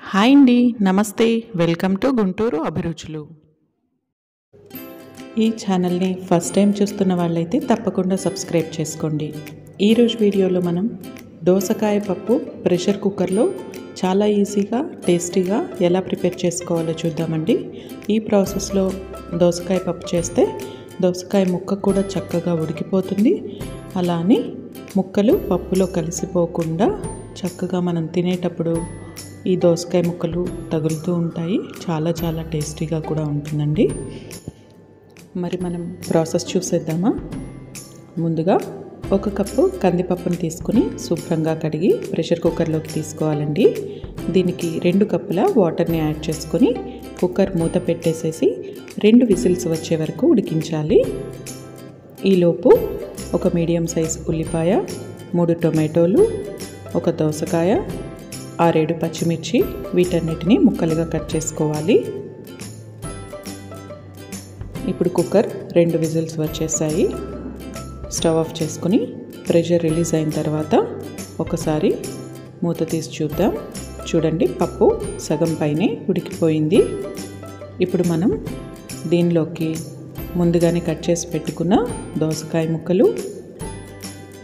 Hi అండి నమస్తే. Welcome to Guntur అభిరుచులు. ఈ ఛానల్ని ఫస్ట్ టైం చూస్తున్న వాళ్ళైతే తప్పకుండా సబ్స్క్రైబ్ చేసుకోండి. ఈరోజు వీడియోలో మనం దోసకాయ పప్పు ప్రెషర్ కుక్కర్లో చాలా ఈజీగా టేస్టీగా ఎలా ప్రిపేర్ చేసుకోవాలో చూద్దామండి. ఈ ప్రాసెస్లో దోసకాయ పప్పు చేస్తే దోసకాయ ముక్క కూడా చక్కగా ఉడికిపోతుంది. అలా అని ముక్కలు పప్పులో కలిసిపోకుండా చక్కగా మనం తినేటప్పుడు ఈ దోసకాయ ముక్కలు తగులుతూ ఉంటాయి. చాలా చాలా టేస్టీగా కూడా ఉంటుందండి. మరి మనం ప్రాసెస్ చూసేద్దామా? ముందుగా ఒక కప్పు కందిపప్పును తీసుకుని శుభ్రంగా కడిగి ప్రెషర్ కుక్కర్లోకి తీసుకోవాలండి. దీనికి రెండు కప్పుల వాటర్ని యాడ్ చేసుకొని కుక్కర్ మూత పెట్టేసేసి రెండు విసిల్స్ వచ్చే వరకు ఉడికించాలి. ఈలోపు ఒక మీడియం సైజ్ ఉల్లిపాయ మూడు టొమాటోలు ఒక దోసకాయ ఆరేడు పచ్చిమిర్చి వీటన్నిటిని ముక్కలుగా కట్ చేసుకోవాలి. ఇప్పుడు కుక్కర్ రెండు విజిల్స్ వచ్చేసాయి. స్టవ్ ఆఫ్ చేసుకుని ప్రెషర్ రిలీజ్ అయిన తర్వాత ఒకసారి మూత తీసి చూద్దాం. చూడండి పప్పు సగం పైనే ఉడికిపోయింది. ఇప్పుడు మనం దీనిలోకి ముందుగానే కట్ చేసి పెట్టుకున్న దోసకాయ ముక్కలు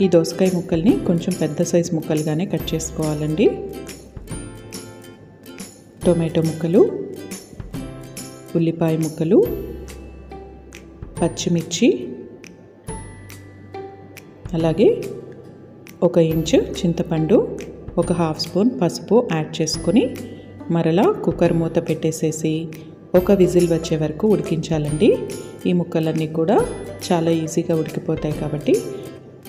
ఈ దోసకాయ ముక్కల్ని కొంచెం పెద్ద సైజు ముక్కలుగానే కట్ చేసుకోవాలండి. టొమాటో ముక్కలు ఉల్లిపాయ ముక్కలు పచ్చిమిర్చి అలాగే ఒక ఇంచు చింతపండు ఒక హాఫ్ స్పూన్ పసుపు యాడ్ చేసుకొని మరలా కుక్కర్ మూత పెట్టేసేసి ఒక విజిల్ వచ్చే వరకు ఉడికించాలండి. ఈ ముక్కలన్నీ కూడా చాలా ఈజీగా ఉడికిపోతాయి కాబట్టి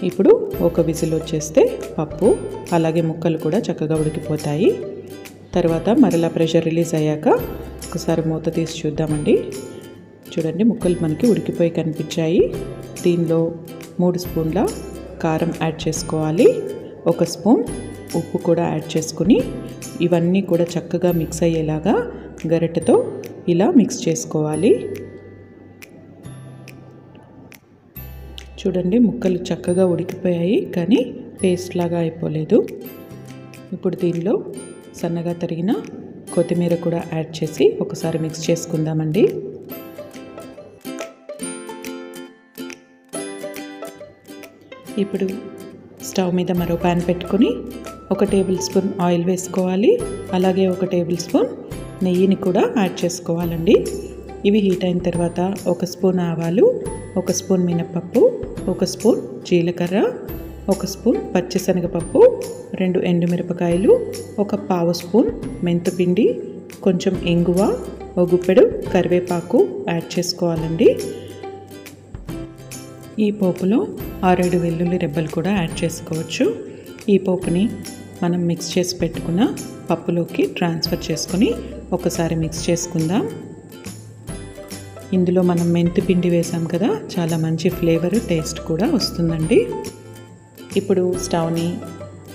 ఇప్పుడు ఒక విజిల్ వచ్చేస్తే పప్పు అలాగే ముక్కలు కూడా చక్కగా ఉడికిపోతాయి. తర్వాత మరలా ప్రెషర్ రిలీజ్ అయ్యాక ఒకసారి మూత తీసి చూద్దామండి. చూడండి ముక్కలు మనకి ఉడికిపోయి కనిపించాయి. దీనిలో మూడు స్పూన్ల కారం యాడ్ చేసుకోవాలి. ఒక స్పూన్ ఉప్పు కూడా యాడ్ చేసుకుని ఇవన్నీ కూడా చక్కగా మిక్స్ అయ్యేలాగా గరిటెతో ఇలా మిక్స్ చేసుకోవాలి. చూడండి ముక్కలు చక్కగా ఉడికిపోయాయి కానీ పేస్ట్ లాగా అయిపోలేదు. ఇప్పుడు దీనిలో సన్నగా తరిగిన కొత్తిమీర కూడా యాడ్ చేసి ఒకసారి మిక్స్ చేసుకుందామండి. ఇప్పుడు స్టవ్ మీద మరో ప్యాన్ పెట్టుకొని ఒక టేబుల్ స్పూన్ ఆయిల్ వేసుకోవాలి. అలాగే ఒక టేబుల్ స్పూన్ నెయ్యిని కూడా యాడ్ చేసుకోవాలండి. ఇవి హీట్ అయిన తర్వాత ఒక స్పూన్ ఆవాలు ఒక స్పూన్ మినప్పప్పు ఒక స్పూన్ జీలకర్ర ఒక స్పూన్ పచ్చిశనగపప్పు రెండు ఎండుమిరపకాయలు ఒక పావు స్పూన్ మెంతుపిండి కొంచెం ఇంగువ ఒక గుప్పెడు కరివేపాకు యాడ్ చేసుకోవాలండి. ఈ పోపులో ఆరేడు వెల్లుల్లి రెబ్బలు కూడా యాడ్ చేసుకోవచ్చు. ఈ పోపుని మనం మిక్స్ చేసి పెట్టుకున్న పప్పులోకి ట్రాన్స్ఫర్ చేసుకొని ఒకసారి మిక్స్ చేసుకుందాం. ఇందులో మనం మెంతి పిండి వేసాం కదా చాలా మంచి ఫ్లేవర్ టేస్ట్ కూడా వస్తుందండి. ఇప్పుడు స్టవ్ని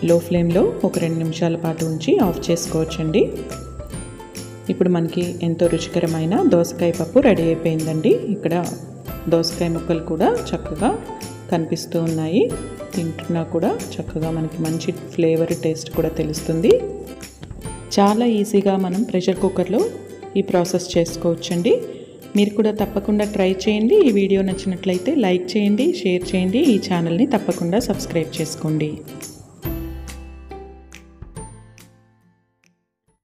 లో ఫ్లేమ్లో ఒక రెండు నిమిషాల పాటు ఉంచి ఆఫ్ చేసుకోవచ్చండి. ఇప్పుడు మనకి ఎంతో రుచికరమైన దోసకాయ పప్పు రెడీ అయిపోయిందండి. ఇక్కడ దోసకాయ ముక్కలు కూడా చక్కగా కనిపిస్తూ ఉన్నాయి. తింటున్నా కూడా చక్కగా మనకి మంచి ఫ్లేవర్ టేస్ట్ కూడా తెలుస్తుంది. చాలా ఈజీగా మనం ప్రెషర్ కుక్కర్లో ఈ ప్రాసెస్ చేసుకోవచ్చండి. మీరు కూడా తప్పకుండా ట్రై చేయండి. ఈ వీడియో నచ్చినట్లయితే లైక్ చేయండి షేర్ చేయండి. ఈ ఛానల్ని తప్పకుండా సబ్స్క్రైబ్ చేసుకోండి.